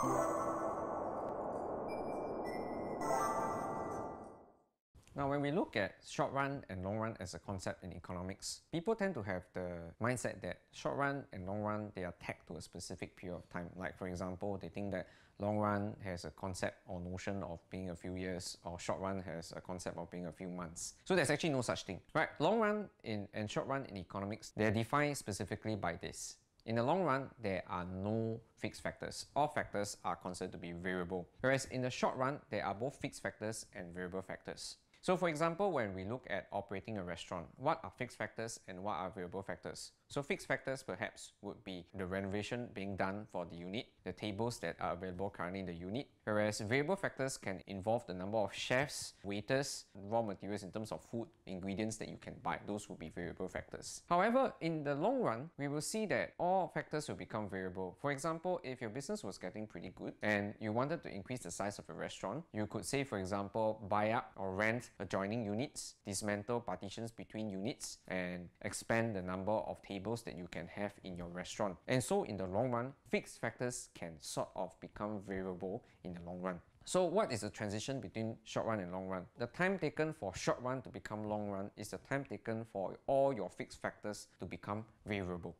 Now, when we look at short run and long run as a concept in economics, people tend to have the mindset that short run and long run, they are tagged to a specific period of time. Like, for example, they think that long run has a concept or notion of being a few years, or short run has a concept of being a few months. So there's actually no such thing, right? Long run in, and short run in economics, they're defined specifically by this. In the long run, there are no fixed factors. All factors are considered to be variable. Whereas in the short run, there are both fixed factors and variable factors. So for example, when we look at operating a restaurant, what are fixed factors and what are variable factors? So fixed factors perhaps would be the renovation being done for the unit, the tables that are available currently in the unit, whereas variable factors can involve the number of chefs, waiters, raw materials in terms of food, ingredients that you can buy. Those would be variable factors. However, in the long run, we will see that all factors will become variable. For example, if your business was getting pretty good and you wanted to increase the size of your restaurant, you could say, for example, buy up or rent adjoining units, dismantle partitions between units, and expand the number of tables that you can have in your restaurant. And so in the long run, fixed factors can sort of become variable in the long run. So what is the transition between short run and long run? The time taken for short run to become long run is the time taken for all your fixed factors to become variable.